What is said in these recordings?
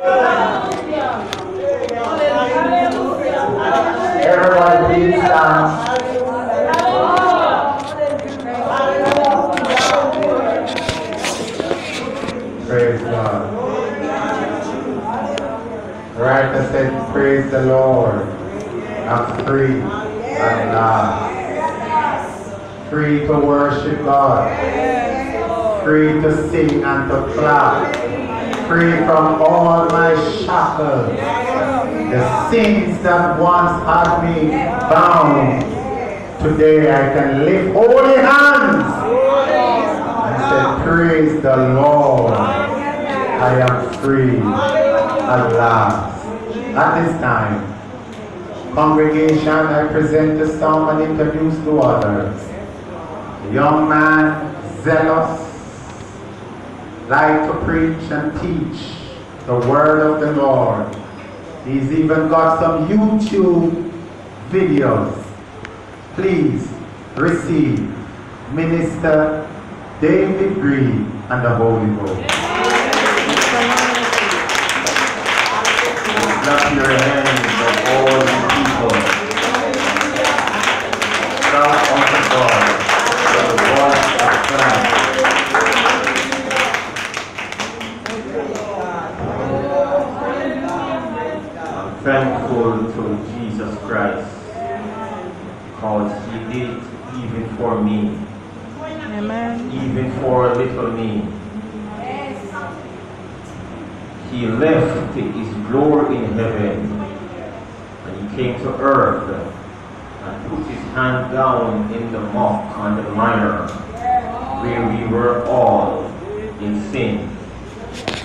Praise God. Right, I said, praise the Lord. I'm free at last. Free to worship God. Free to sing and to clap. Free from all my shackles. The sins that once had me bound. Today I can lift holy hands and say, praise the Lord. I am free at last. At this time, congregation, I present the song and introduce to others. Young man, zealous, like to preach and teach the word of the Lord. He's even got some YouTube videos. Please receive Minister David Green and the Holy Ghost. Clap your hands Jesus Christ. Because he did even for me, Amen. even for little me. He left his glory in heaven. And he came to earth and put his hand down in the muck and the mire where we were all in sin.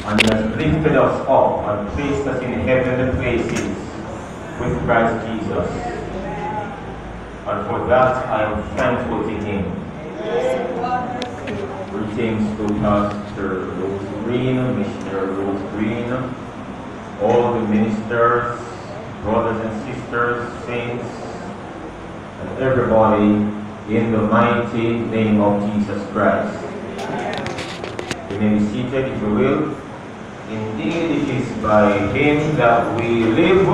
And he has lifted us up and placed us in heavenly places with Christ Jesus. And for that I am thankful to him. Greetings to Pastor Rose Green, Missionary Rose Green, all the ministers, brothers and sisters, saints, and everybody in the mighty name of Jesus Christ. You may be seated if you will. Indeed, it is by him that we live,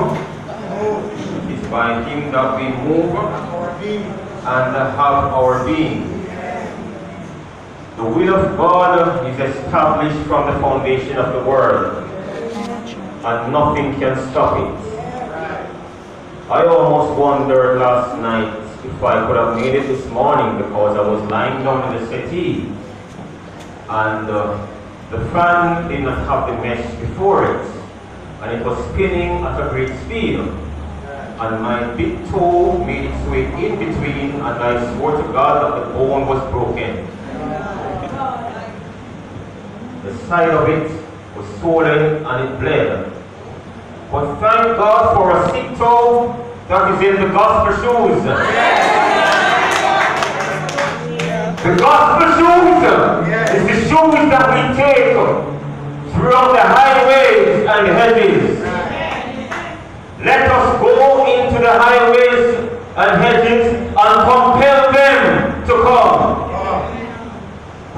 by him that we move and have our being. The will of God is established from the foundation of the world, and nothing can stop it. I almost wondered last night if I could have made it this morning because I was lying down in the settee and uh, the fan did not have the mesh before it, and it was spinning at a great speed. And my big toe made its way in between, and I swore to God that the bone was broken. The side of it was swollen and it bled. But thank God for a sick toe that is in the gospel shoes. The gospel shoes is the shoes that we take throughout the highways and hedges. Let us go highways and hedges and compel them to come.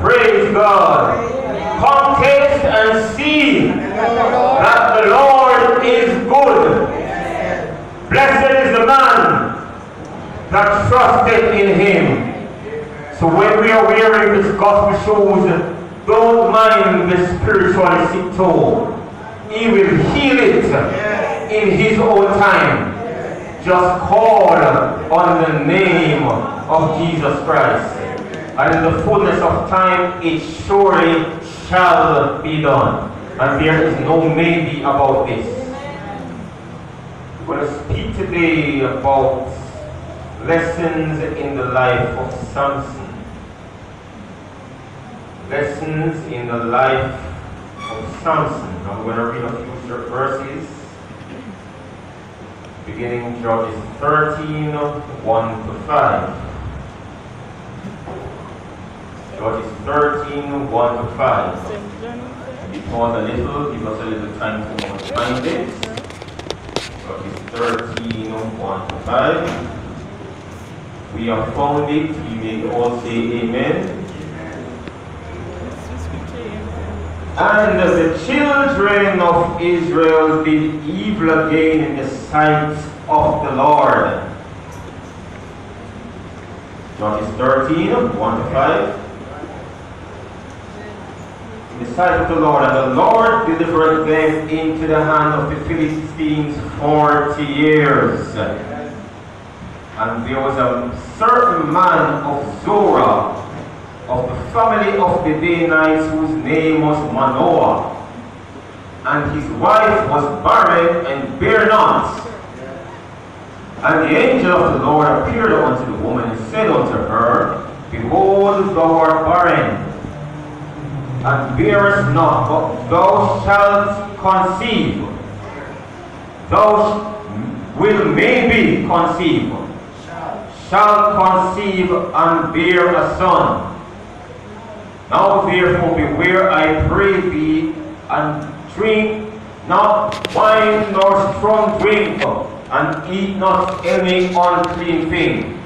Praise God. Come taste and see that the Lord is good. Blessed is the man that trusted in him. So when we are wearing this gospel shoes, don't mind the spiritually sick toe. He will heal it in his own time. Just call on the name of Jesus Christ. And in the fullness of time, it surely shall be done. And there is no maybe about this. We're going to speak today about lessons in the life of Samson. Lessons in the life of Samson. I'm going to read a few verses. Beginning Judges 13, 1 to 5. Judges 13, 1 to 5. Because a little, give us a little time to find it. Judges 13, 1 to 5. We have found it. We may all say amen. And the children of Israel did evil again in the sight of the Lord. Judges 13, 1 to 5. In the sight of the Lord, and the Lord delivered them into the hand of the Philistines forty years. And there was a certain man of Zorah, of the family of the Danites, whose name was Manoah. And his wife was barren and bare not. And the angel of the Lord appeared unto the woman and said unto her, Behold, thou art barren, and bearest not, but thou shalt conceive. Thou will maybe conceive, shall conceive and bear a son. Now therefore beware, I pray thee, and drink not wine nor strong drink, and eat not any unclean thing.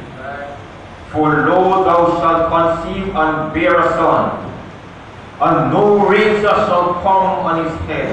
For lo, thou shalt conceive and bear a son, and no razor shall come on his head.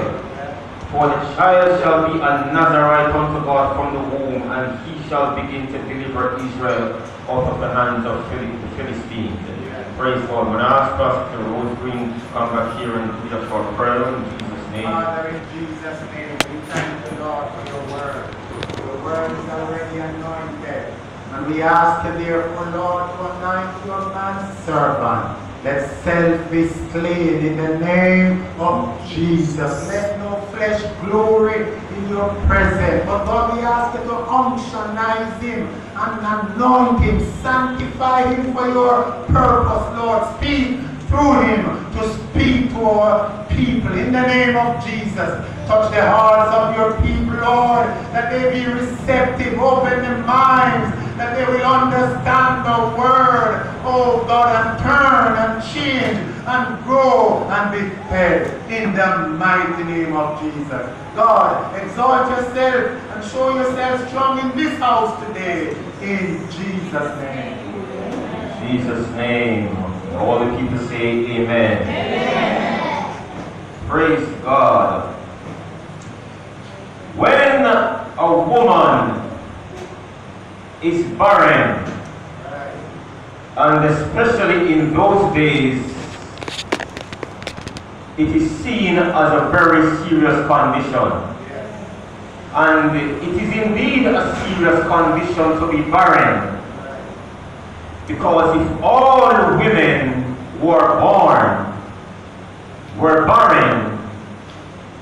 For the child shall be a Nazarite unto God from the womb, and he shall begin to deliver Israel out of the hands of the Philistines. Praise God. When I ask Pastor Rose Green to come back here and lead us for prayer in Jesus' name. Father, in Jesus' name, we thank the Lord for your word. Your word is already anointed. And we ask you, therefore, Lord, to anoint your man servant. Let self be slain in the name of Jesus. Let no flesh glory in your presence. But Lord, we ask you to unctionize him and anoint him, sanctify him for your purpose, Lord. Speak through him to speak to our people in the name of Jesus. Touch the hearts of your people, Lord, that they be receptive, open their minds, that they will understand the word, oh God, and turn and change and grow and be fed in the mighty name of Jesus. God, exalt yourself and show yourself strong in this house today in Jesus' name. In Jesus' name. All the people say amen. Praise God. When a woman is barren, and especially in those days, it is seen as a very serious condition. And it is indeed a serious condition to be barren. Because if all women were born were barren,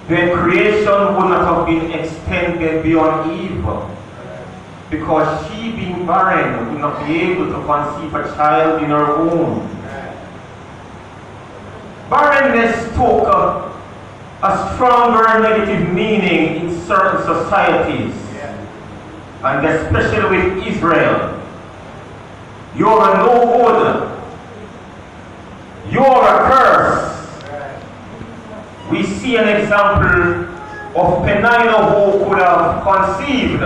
then creation would not have been extended beyond Eve. Because she being barren would not be able to conceive a child in her womb. Barrenness took a, stronger negative meaning in certain societies, and especially with Israel. You're a no good. You're a curse. We see an example of Peninnah who could have conceived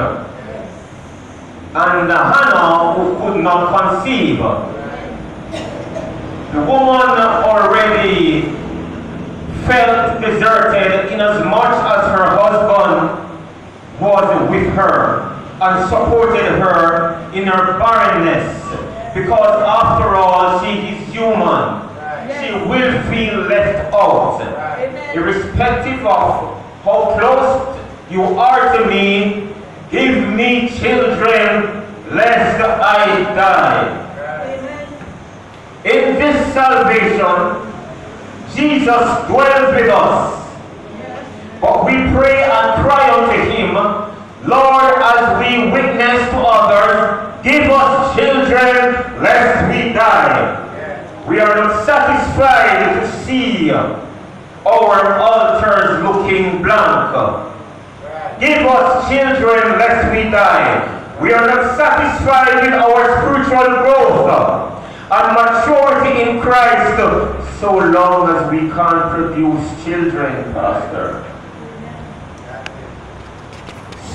and Hannah who could not conceive. The woman already felt deserted inasmuch as her husband was with her and supported her in her barrenness because after all she is human. She will feel left out. Irrespective of how close you are to me, give me children lest I die. In this salvation, Jesus dwells with us. But we pray and cry unto him, Lord, as we witness to others, give us children lest we die. We are not satisfied to see our altars looking blank. Give us children lest we die. We are not satisfied with our spiritual growth and maturity in Christ so long as we can't produce children, Pastor.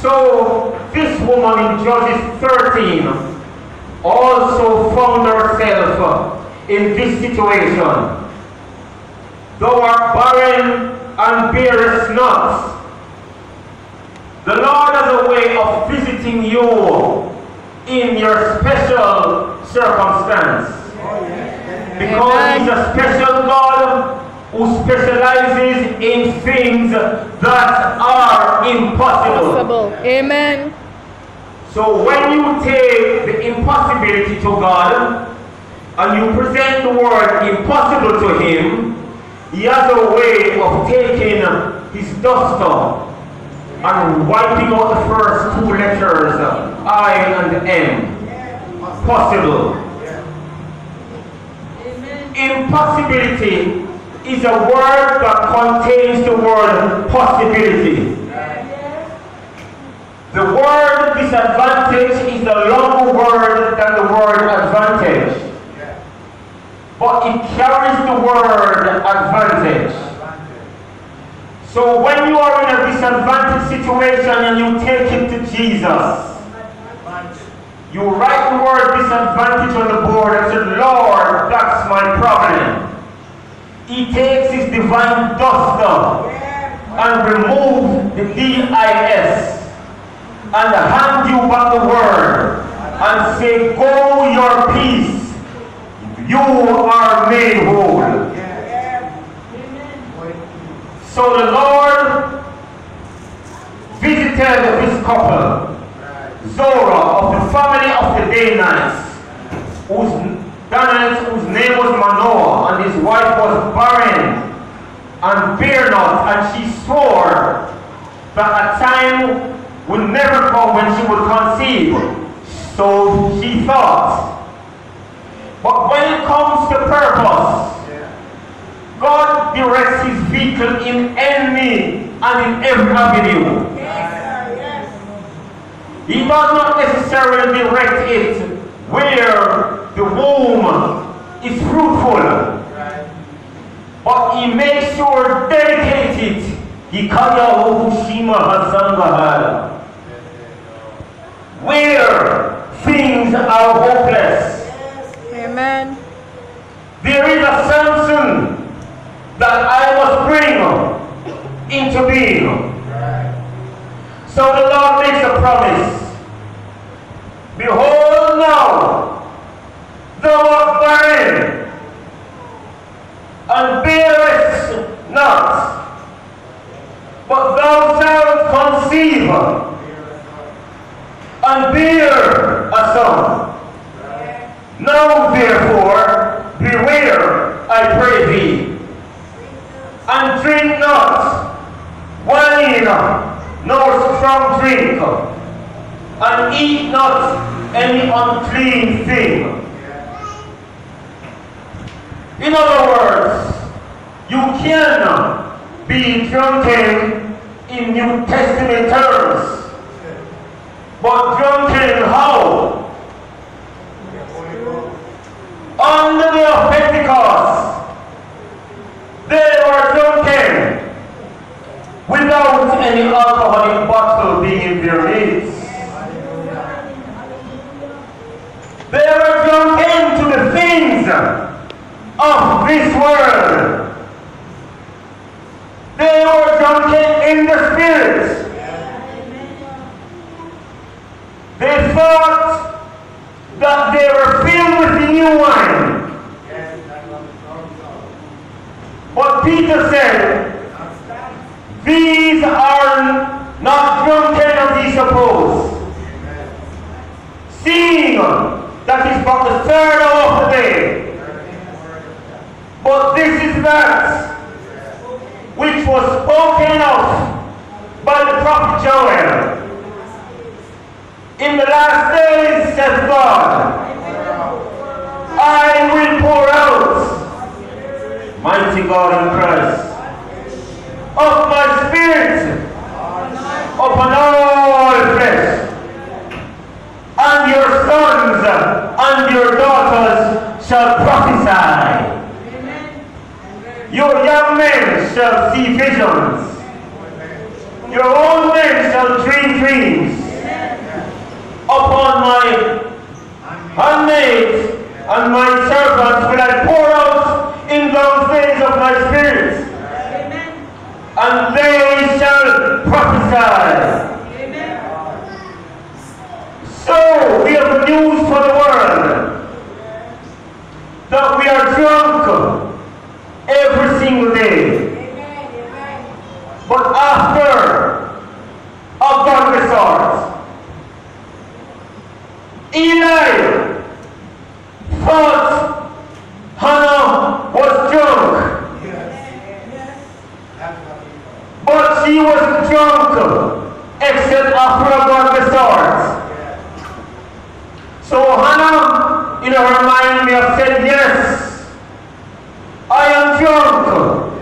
So this woman in Judges 13 also found herself in this situation. thou art barren and bearest not. The Lord has a way of visiting you in your special circumstance. Oh, Because He's a special God who specializes in things that are impossible. Possible. Amen. So when you take the impossibility to God and you present the word impossible to Him, He has a way of taking His duster and wiping out the first two letters, I and M. Possible. Impossibility is a word that contains the word possibility. The word disadvantage is a longer word than the word advantage. But it carries the word advantage. So when you are in a disadvantaged situation and you take it to Jesus, you write the word disadvantage on the board and say, Lord, that's my problem. He takes his divine duster and removes the D-I-S and hand you back the word and say, Go your peace. You are made whole. So the Lord visited this couple, Zorah of family of the Danites, whose Danites, whose name was Manoah, and his wife was barren and bare not, and she swore that a time would never come when she would conceive. So she thought. But when it comes to purpose, God directs his vehicle in any and in every avenue. He does not necessarily direct it where the womb is fruitful. But he makes sure dedicated. Hikaya Hushima Hasangahara. Where things are hopeless. Amen. There is a Samson that I must bring into being. So the Lord makes a promise. Behold now, thou art barren, and bearest not, but thou shalt conceive, and bear a son. Now therefore, beware, I pray thee, and drink not wine nor strong drink, and eat not any unclean thing. In other words, you can be drunken in New Testament terms, but drunken how? On the day of Pentecost, they were drunken without any alcoholic bottle being in their midst. They were drunken to the things of this world. They were drunken in the spirit. They thought that they were filled with the new wine. But Peter said, These are not drunken as ye suppose. Seeing that is but the third hour of the day. But this is that which was spoken of by the prophet Joel. In the last days, says God, I will pour out, mighty God in Christ, of my spirit upon all flesh, and your sons and your daughters shall prophesy. Your young men shall see visions. Your old men shall dream dreams. Upon my handmaids and my servants will I pour out in those days of my spirit, and they shall prophesy. So we have news for the world that we are drunk every single day. But after a godly sort, Eli thought Hannah was drunk, Yes. but she was drunk except after a godly sort. So Hannah, in her mind, may have said, Yes, I am drunk,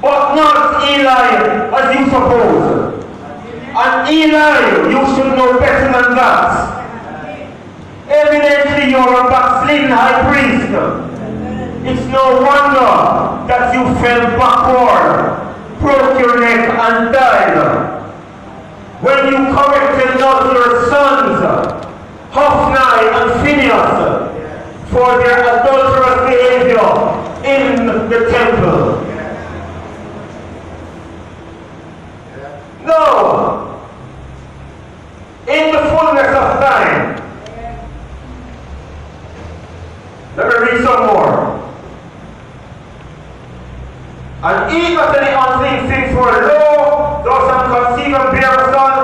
but not Eli as you suppose. And Eli, you should know better than that. Evidently, you're a backslidden high priest. It's no wonder that you fell backward, broke your neck, and died. When you corrected not your sons, Hophni and Phinehas, for their adulterous behavior in the temple. No! In the fullness of time, let me read some more. And Eve at any unclean things, for lo, thou shalt conceive and bear a son,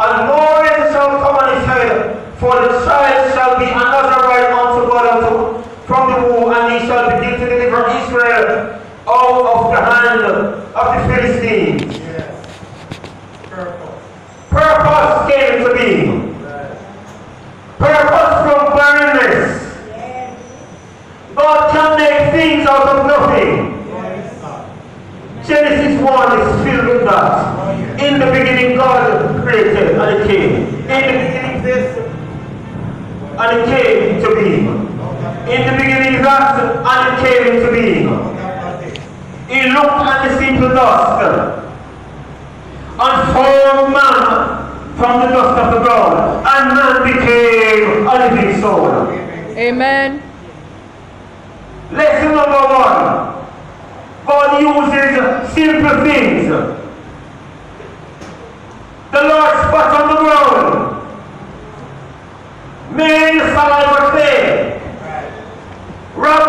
and more shall come on his head, for the child be another right unto God from the womb, and he shall begin to deliver Israel out of the hand of the Philistines. Yes. Purpose Purpose came to being. Purpose from barrenness. God can make things out of nothing. Genesis 1 is filled with that. In the beginning, God created and came. In the beginning, this and it came to being. In the beginning, that and it came into being. He looked at the simple dust and formed man from the dust of the ground, and man became a living soul. Amen. Lesson number one. God uses simple things. The Lord spat on the ground, made the saliva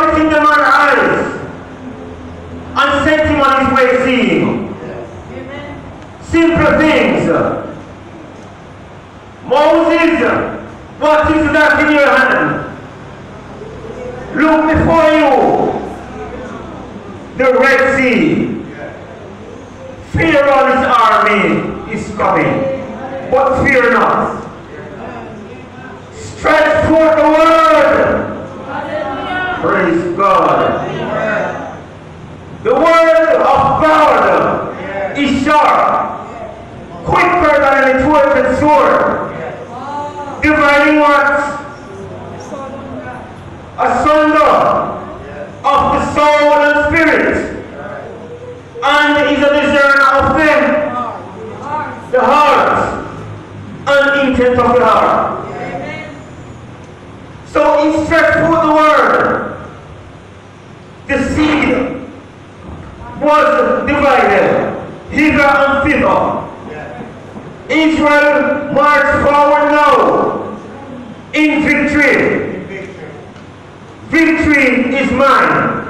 it in the man's eyes, and sent him on his way seeing. Simple things. Moses, what is that in your hand? Look before you. The Red Sea. Pharaoh's army is coming. But fear not. Forth the word. Praise God. The word of God is sharp, quicker than any two-edged sword, dividing what? Asunder of the soul and spirit, and is a discerner of them, the heart and intent of the heart. So stretched forth the word. The seed was divided, hither and thither. Israel marched forward now in victory. Victory is mine.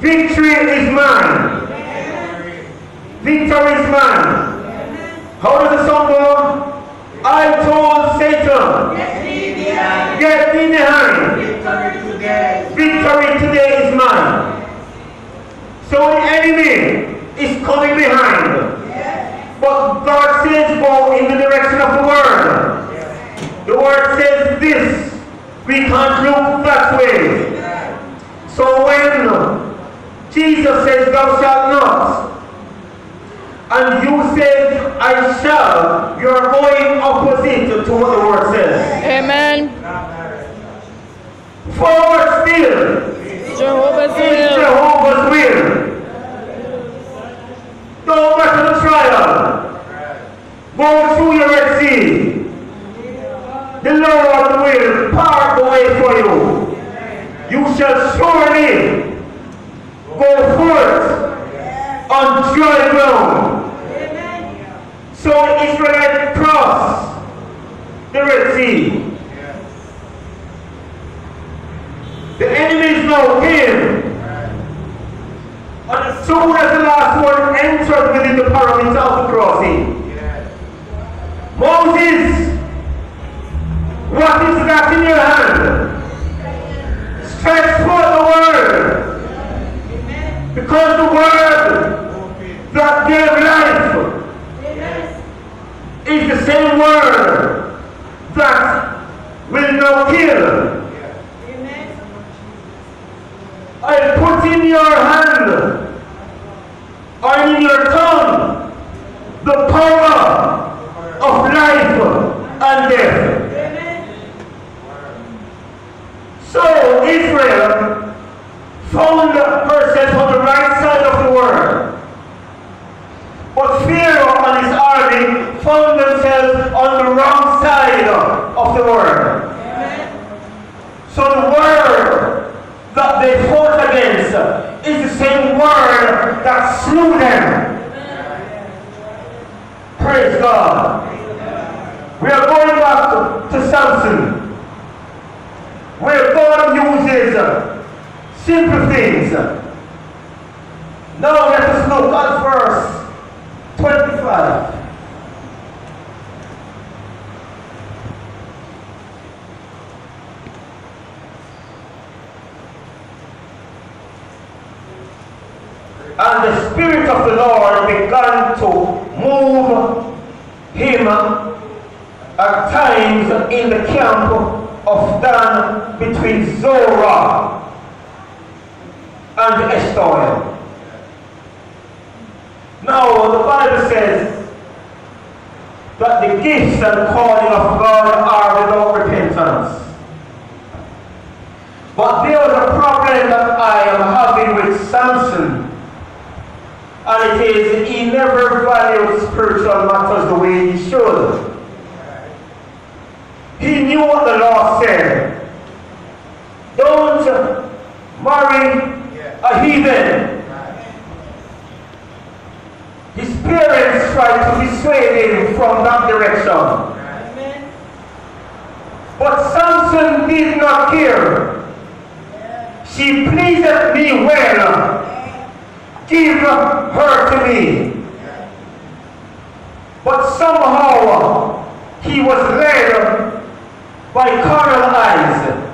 Victory is mine. Victory is mine. How does the song go? I told Satan, get me behind. Victory today Victory today is mine. So the enemy is coming behind. But God says go in the direction of the word. The word says this. We can't look that way. So when Jesus says thou shalt not, and you said I shall, you're going opposite to what the word says. Amen. Forward still. Jehovah's will. Jehovah's will. No matter the trial, go through your Red Sea. The Lord will part the way for you. You shall surely go forth on dry ground. So Israel crossed the Red Sea. The enemies now came. And as soon as the last one entered within the parameter of the crossing, Moses, what is that in your hand? Stretch forth the word. Because the word that gave life is the same word that will not kill. I put in your hand or in your tongue the power of life and death. So Israel found herself on the right side of the world. But Pharaoh and his army found themselves on the wrong side of the world. So the word that they fought against is the same word that slew them. Praise God. We are going back to, to Samson, where God uses uh, simple things. Now let us look at verse 25. And the Spirit of the Lord began to move him at times in the camp of Dan between Zorah and Eshtaol. Now, the Bible says that the gifts and calling of God are without repentance. But there was a problem that I am having with Samson. And it is he never valued spiritual matters the way he should. He knew what the law said. Don't marry a heathen. His parents tried to dissuade him from that direction. But Samson did not care. She pleased me well. Give her to me. But somehow he was led by carnal eyes.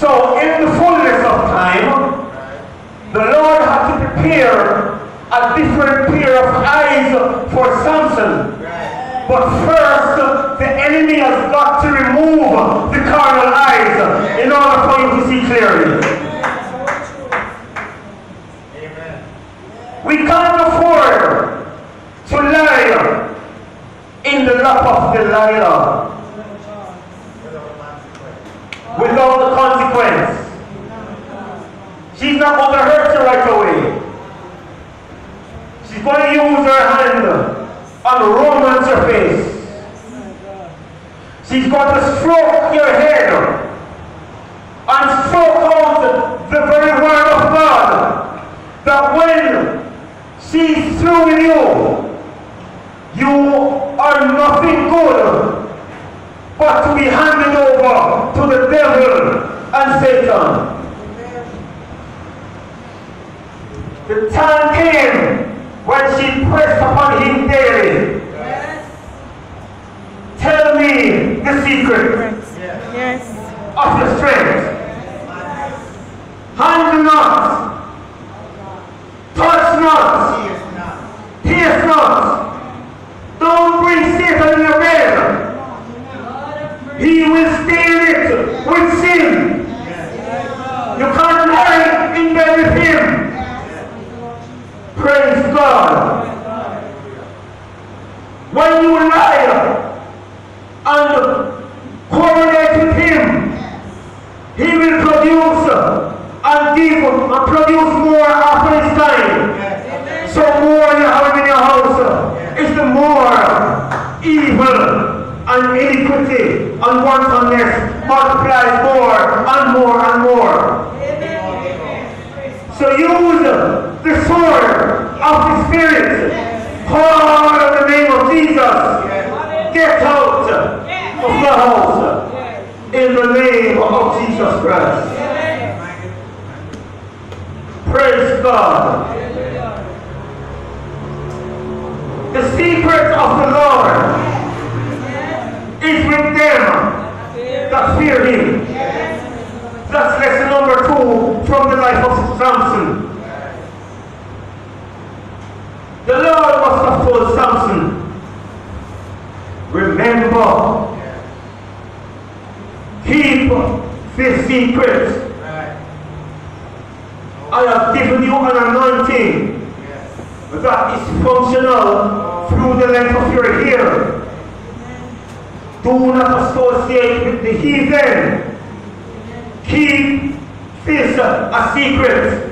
So in the fullness of time, the Lord had to prepare a different pair of eyes for Samson. But first, the enemy has got to remove the carnal eyes in order for you to see clearly. We can't afford to lie in the lap of Delilah without the consequence. She's not going to hurt you right away. She's going to use her hand and romance your face. She's going to stroke your head and stroke out the very word of God that when she's through with you, you are nothing good but to be handed over to the devil and Satan. The time came when she pressed upon him daily. Tell me the secret Yes. of your strength. Handle not, touch not, pierce not. Don't bring Satan in your bed. He will stain it with sin. You can't lie in bed with him. Praise God. When you lie and correlate with him, he will produce and give and produce more after his time. So more you have in your house is the more evil and iniquity and wantonness multiplies more and more and more. So use the sword of the Spirit. Call on the name of Jesus. Get out of the house in the name of Jesus Christ. Praise God. The secret of the Lord is with them that fear him. That's lesson number two from the life of Samson. The Lord must have told Samson, remember, keep this secret. I have given you an anointing that is functional through the length of your hair. Do not associate with the heathen. Keep this a secret.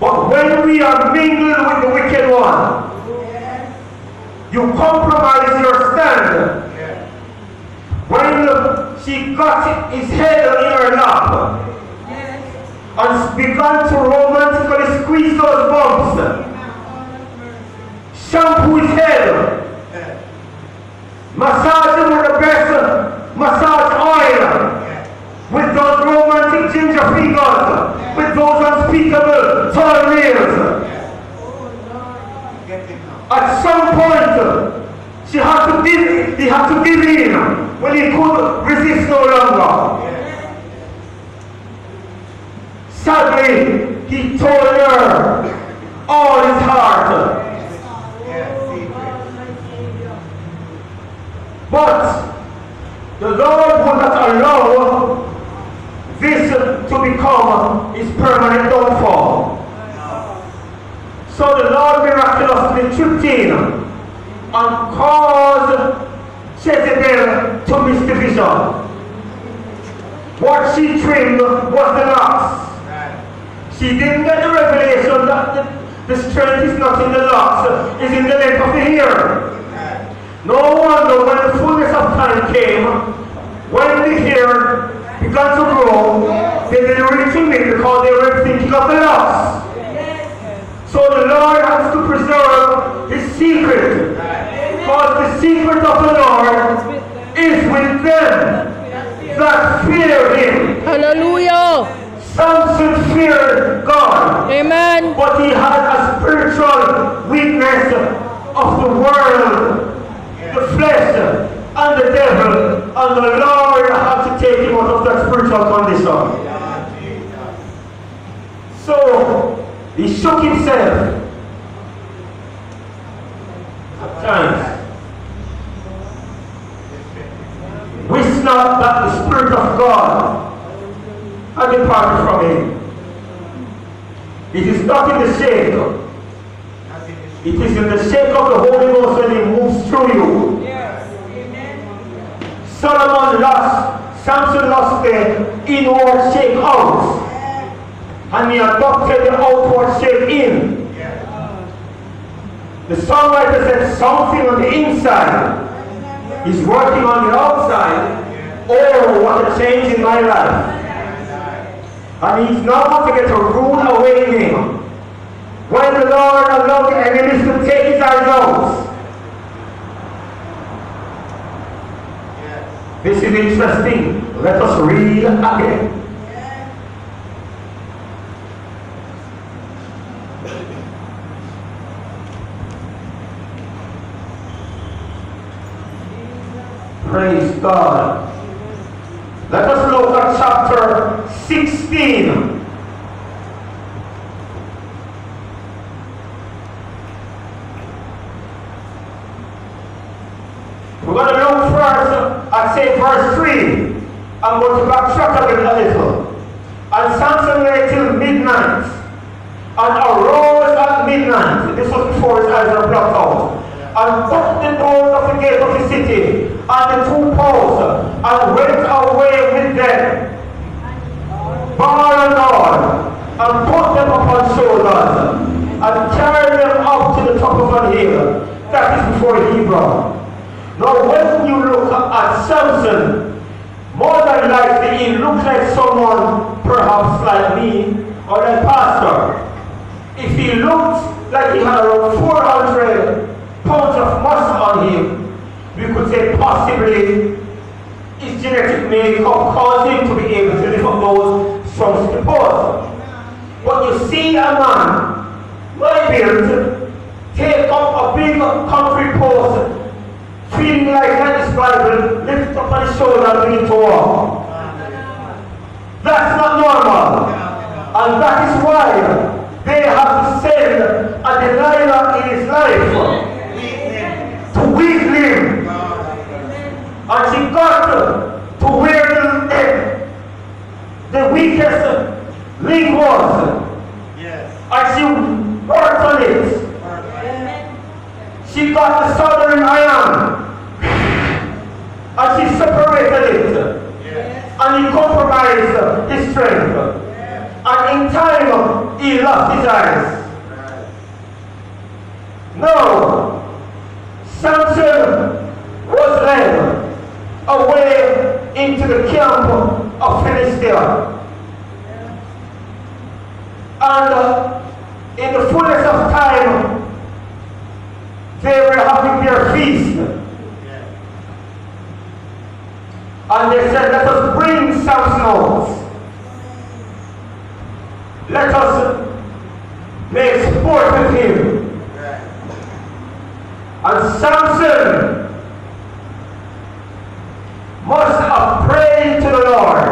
But when we are mingled with the wicked one, you compromise your stand. When she got his head in her lap. And began to romantically squeeze those bumps, shampoo his head, massage him with the best massage oil, with those romantic ginger fingers, with those unspeakable toenails. At some point, she had to give, he had to give in when he could resist no longer. Sadly, he told her all his heart. But the Lord would not allow this to become his permanent downfall. So the Lord miraculously tripped in and caused Jezebel to vision. What she trimmed was the locks. She didn't get the revelation that the, the strength is not in the locks, it's in the length of the hair. No wonder when the fullness of time came, when the hair began to grow, they didn't really trim it because they were thinking of the loss. So the Lord has to preserve his secret. Because the secret of the Lord is with them that fear him. Hallelujah. Samson feared God, Amen. but he had a spiritual weakness of the world, the flesh, and the devil, and the Lord had to take him out of that spiritual condition. So he shook himself at times. Wish not that the Spirit of God had departed from him. It is not in the shake. It is in the shake of the Holy Ghost when he moves through you. yes Solomon lost, Samson lost the inward shake out. And he adopted the outward shape in. The songwriter said something on the inside is working on the outside. Oh, what a change in my life. And he's not going to get a rude awakening. When the Lord allowed the enemies to take his eyes out. This is interesting. Let us read again. Praise God. Let us look at chapter 16. We're going to look first at say verse 3. I'm going to backtrack a a little. And Samson lay till midnight and arose at midnight. This was before his eyes were blocked out. And put the doors of the gate of the city and the two poles and went away with them. Bar and all, and put them upon shoulders and carried them up to the top of an hill. That is before Hebron. Now when you look at Samson, more than likely he looks like someone perhaps like me or like pastor. If he looked like he had around 400 pounds of muscle on him, we could say possibly his genetic makeup caused him to be able to those strong supports. But you see a man, my build, take up a big concrete post feeling like that is Bible, lift up on his shoulder and begin to walk. That's not normal. And that is why they have to send a Delilah in his life to weaken him. And she got to where the, the weakest link was. And she worked on it. She got the soldering iron and she separated it. And he compromised his strength. And in time, he lost his eyes. No. Samson was led away into the camp of Philistia. And uh, in the fullness of time, they were having their feast. And they said, let us bring Samson out. Let us make sport with him. And Samson must have prayed to the Lord.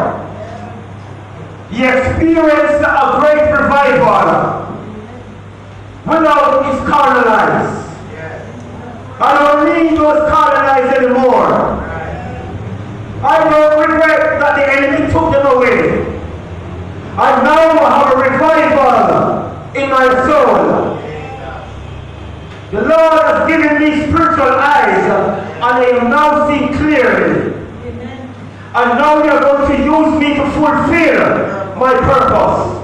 He experienced a great revival without his carnal eyes. I don't need those carnal eyes anymore. I don't regret that the enemy took them away. I now have a revival in my soul. The Lord has given me spiritual eyes and I am now seeing clearly. And now you are going to use me to fulfill my purpose.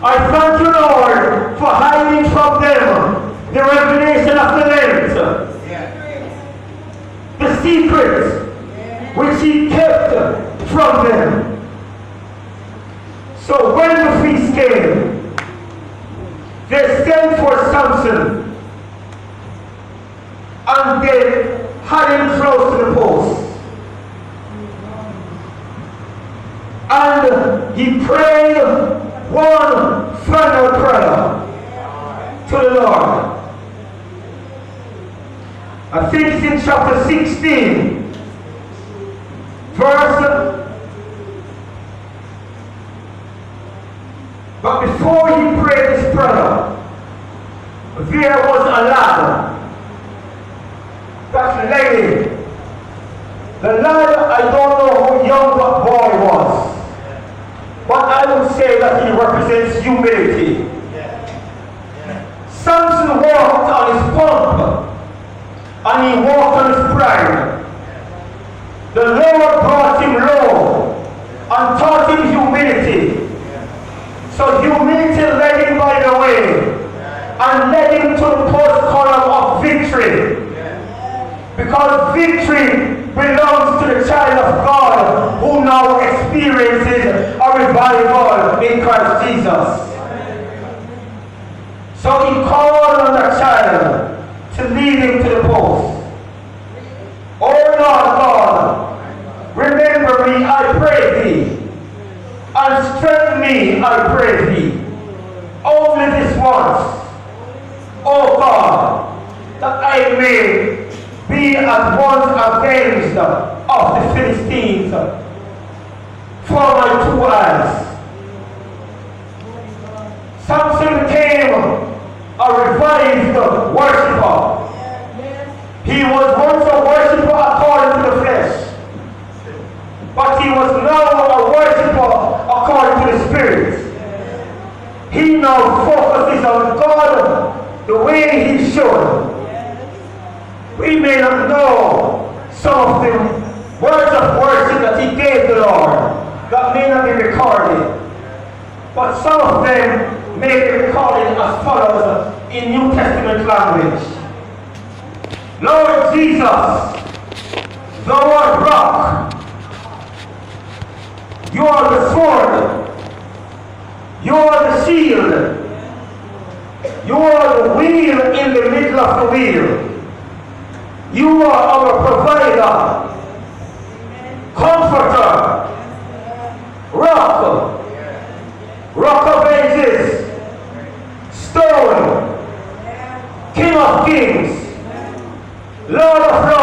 I thank you, Lord, for hiding from them the revelation of the lens, the secrets which he kept from them. So when the feast came, they sent for Samson and they had him close to the post. And he prayed one final prayer to the Lord. I think it's in chapter 16, verse. But before he prayed this prayer, there was a lad that lady. The lad, I don't know who young boy was, but I would say that he represents humility. Samson walked on his pomp, and he walked on his pride. The Lord brought him low and taught him humility. So humility led him by the way and led him to the post column of victory. Because victory belongs to the child of God who now experiences a revival in Christ Jesus. So he called on the child to lead him to the post. Oh Lord God, remember me, I pray thee, and strengthen me, I pray thee. Only this once, oh God, that I may be at once avenged of the Philistines uh, for my two eyes. Samson became uh, a revived uh, worshipper. He was once a worshiper according to the flesh, but he was now a worshiper according to the spirit. He now focuses on God the way he should. We may not know some of the words of worship that he gave the Lord that may not be recorded. But some of them may be recorded as follows in New Testament language. Lord Jesus, thou art rock. You are the sword. You are the shield. You are the wheel in the middle of the wheel. You are our provider, comforter, rock, rock of ages, stone, king of kings, lord of lords.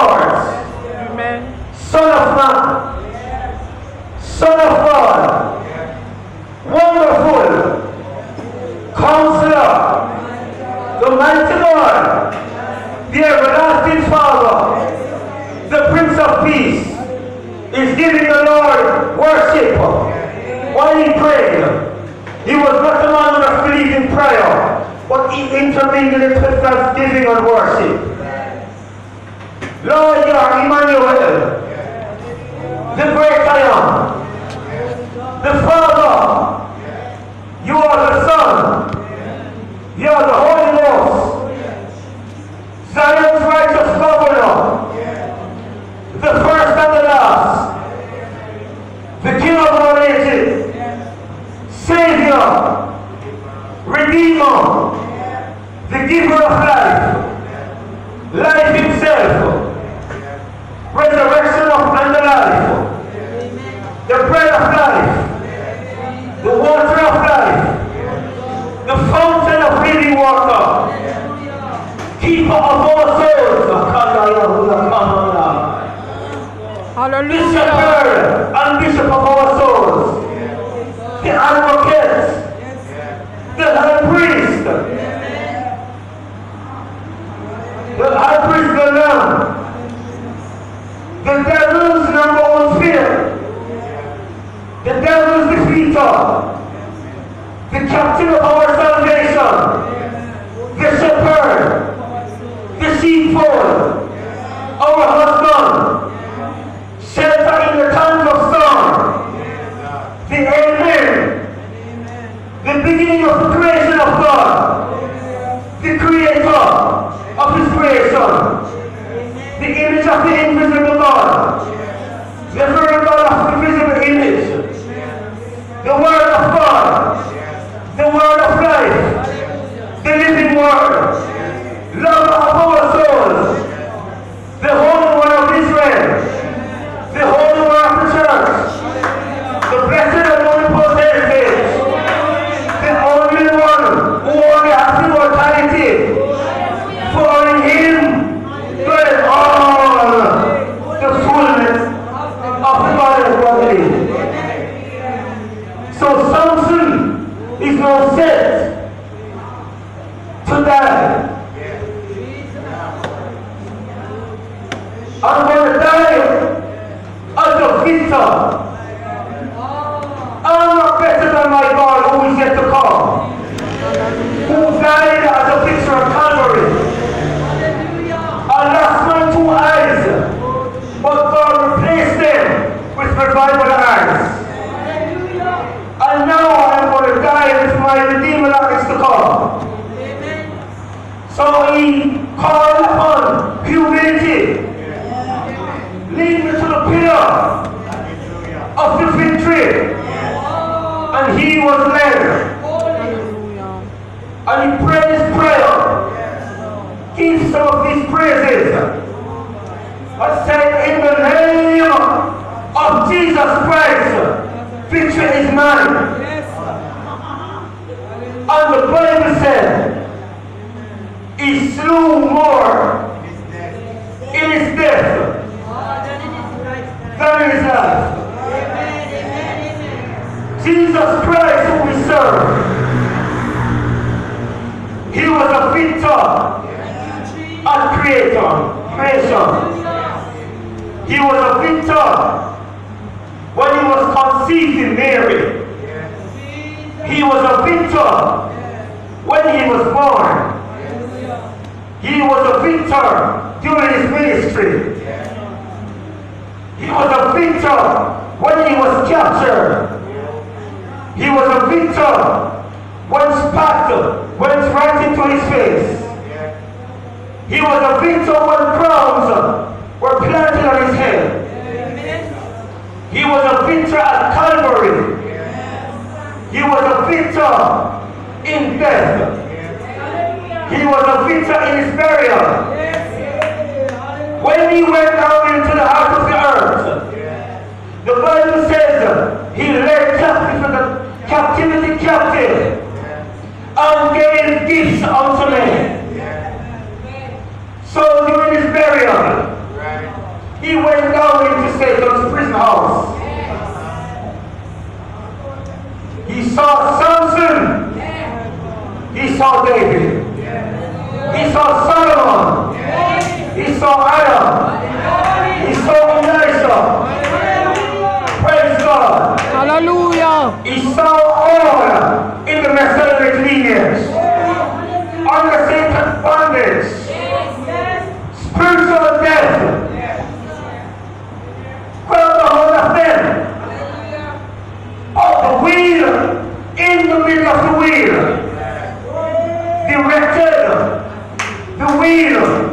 Jesus Christ. Victory is mine. Yes. And the Bible said, He slew more in His death than in His life. Jesus Christ who we serve. He was a victor a creator, creation. He was a victor was conceived in Mary. He was a victor when he was born. He was a victor during his ministry. He was a victor when he was captured. He was a victor when spat, when right into his face. He was a victor when crowns were planted on his head. He was a victor at Calvary. He was a victor in death. He was a victor in his burial. When he went down into the heart of the earth, the Bible says he led captivity, captivity captive and gave gifts unto men. So during his burial, he went down into Satan's house. He saw Samson. He saw David. He saw Solomon. He saw Adam. He saw Elisha. Praise God. Hallelujah. He saw all in the Messianic lineage. Under Satan's bondage. Spiritual death. Grab the hold of them. Of the wheel. In the middle the wheel. Directed the wheel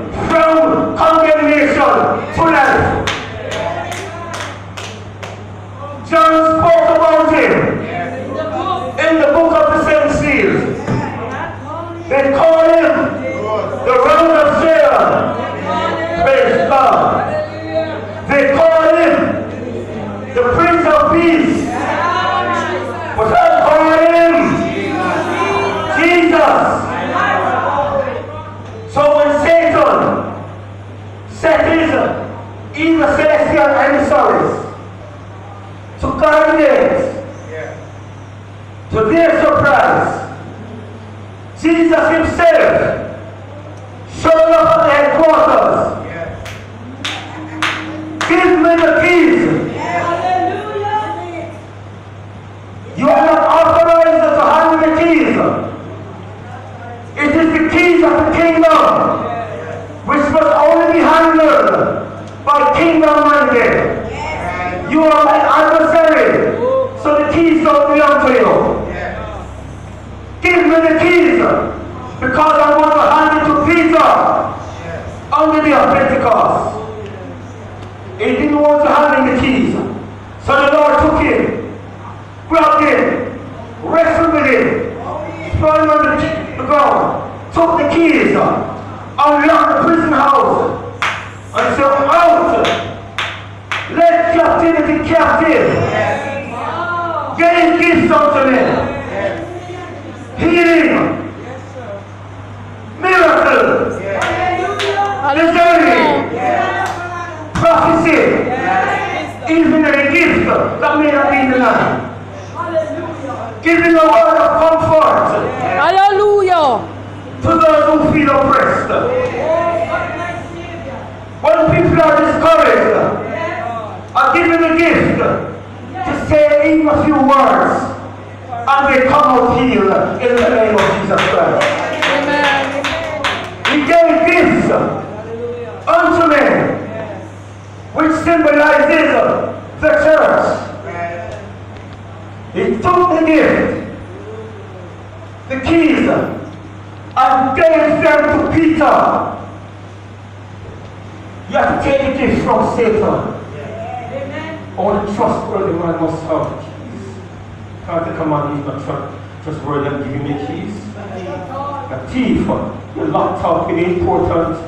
to congregate, to their surprise, Jesus himself showed up at the headquarters. Give me the keys. You are not authorized to handle the keys. It is the keys of the kingdom which must only be handled by kingdom. You are my adversary, so the keys don't belong to you. Give me the keys because I want to hand it to Peter on the day of Pentecost. He didn't want to hand him the keys, so the Lord took him, grabbed him, wrestled with him, thrown him on the ground, took the keys, unlocked the prison house, and said, out! Let captivity captive. Getting gifts unto men. Healing. Miracles. Discerning. Prophecy. Even a gift that may not be in the. Giving a word of comfort Hallelujah. to those who feel oppressed. When people are discouraged, are given a gift to say even a few words and they come out healed in the name of Jesus Christ. Amen. He gave gifts unto men which symbolizes the church. He took the gift, the keys, and gave them to Peter. You have to take from Satan. Only trustworthy man must have the keys. Can't the command he's not trust, trustworthy and give him the keys? A thief, locked up in important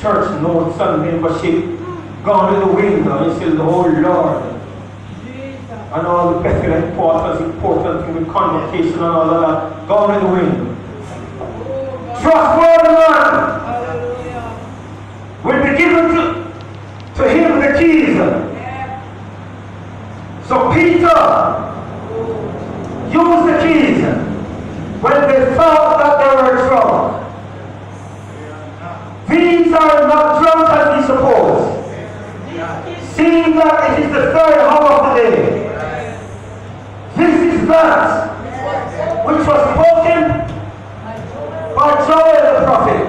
church notes and membership, gone to the window and say, Lord, Lord. And all the best and importance, important thing with convocation and all that, gone to the window. Trustworthy man will be given to, to him the keys. So Peter used the keys when they thought that they were drunk. These are not drunk as we suppose. Seeing that it is the third hour of the day. This is that which was spoken by Joel the prophet.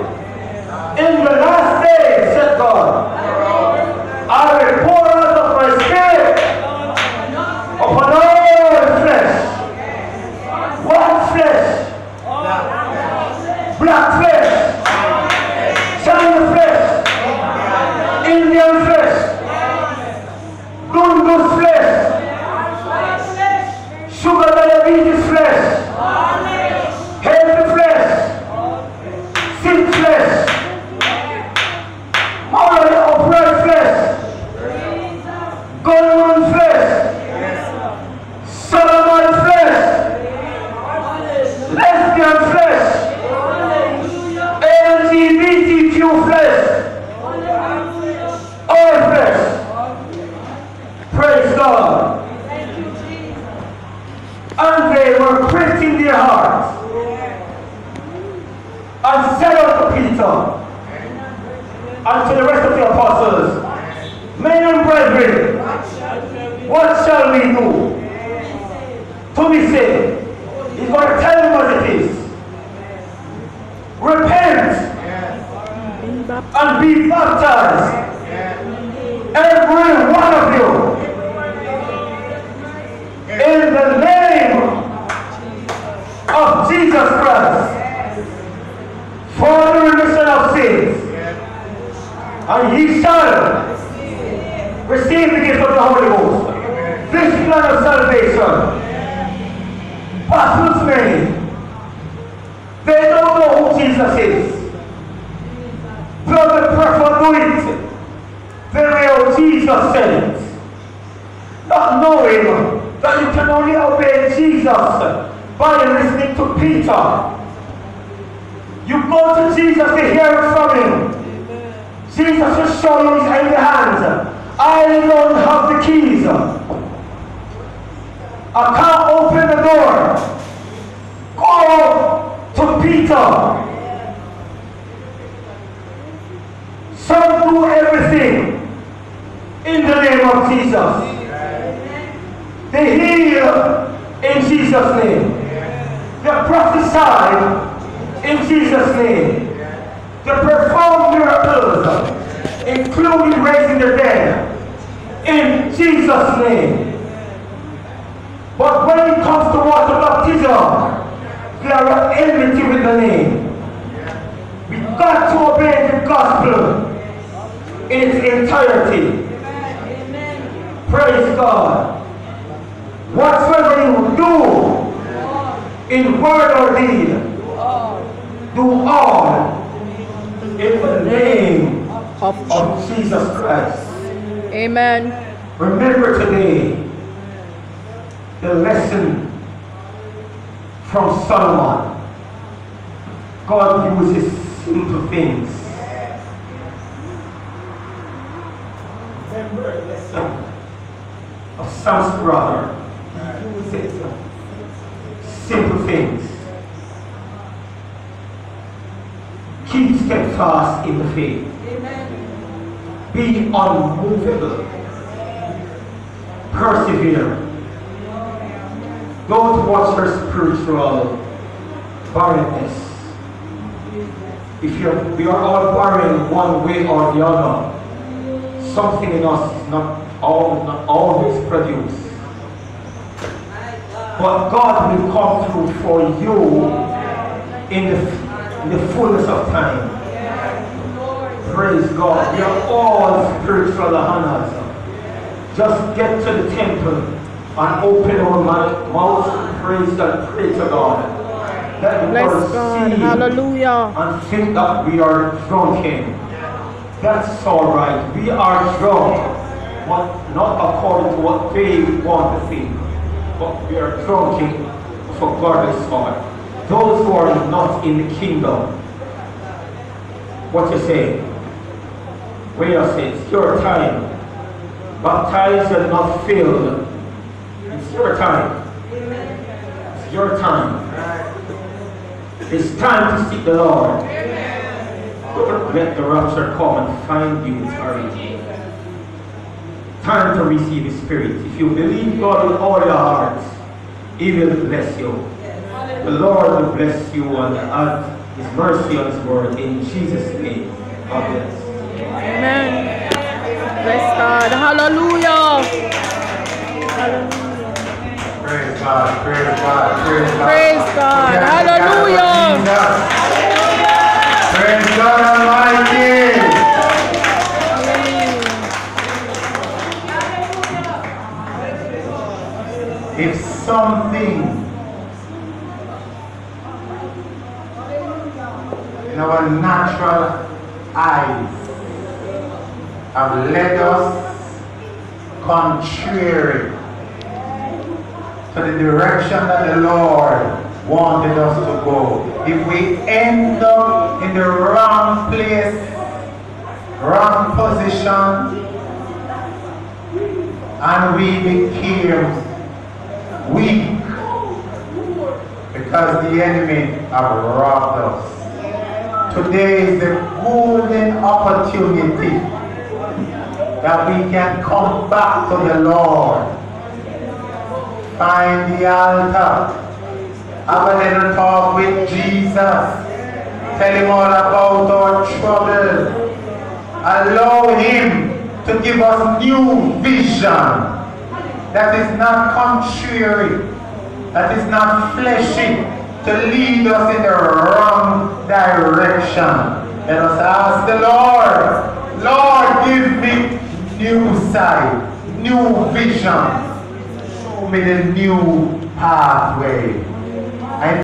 In the last days, said God, can obey Jesus by listening to Peter. You go to Jesus to hear it from him. Jesus will show his empty hands. I don't have the keys. I can't open the door. Go to Peter. Some do everything in the name of Jesus. They heal in Jesus' name. They prophesy in Jesus' name. They perform miracles, including raising the dead, in Jesus' name. But when it comes to water baptism, they are enmity with the name. We got to obey the gospel in its entirety. Praise God. Whatsoever you do in word or deed, do all in the name Of of Jesus Christ. Amen. Remember today the lesson from Solomon. God uses simple things. Remember the lesson of Sam's brother. Uses simple things. Keep steadfast in the faith. Be unmovable. Persevere. Don't watch her spiritual barrenness. If you're, we are all barren one way or the other, something in us is not, all, not always produced. But God will come through for you in the, in the fullness of time. Praise God. We are all spiritual Lahanas. Just get to the temple and open our mou- mouths and praise God, pray to God. Let the Bless God. see Hallelujah. and think that we are drunken. That's all right. We are drunk, but not according to what they want to think. But we are drunken for godly sort. Those who are not in the kingdom. What you say? Where you say it's your time. Baptized and not filled. It's your time. It's your time. It's time to seek the Lord. Don't let the rapture come and find you already. Time to receive His Spirit. If you believe God with all your heart, He will bless you. The Lord will bless you and add His mercy on His word in Jesus' name. God bless. Amen. Bless God. Hallelujah. Hallelujah. Praise God, praise God, praise God. Praise God. Put your hands Hallelujah. together for Jesus. Praise God something in our natural eyes have led us contrary to the direction that the Lord wanted us to go. If we end up in the wrong place wrong position and we became weak because the enemy have robbed us. Today is the golden opportunity that we can come back to the Lord. Find the altar. Have a little talk with Jesus. Tell him all about our trouble. Allow him to give us new vision that is not contrary, that is not fleshy, to lead us in the wrong direction. Let us ask the Lord, Lord, give me new sight, new vision. Show me the new pathway.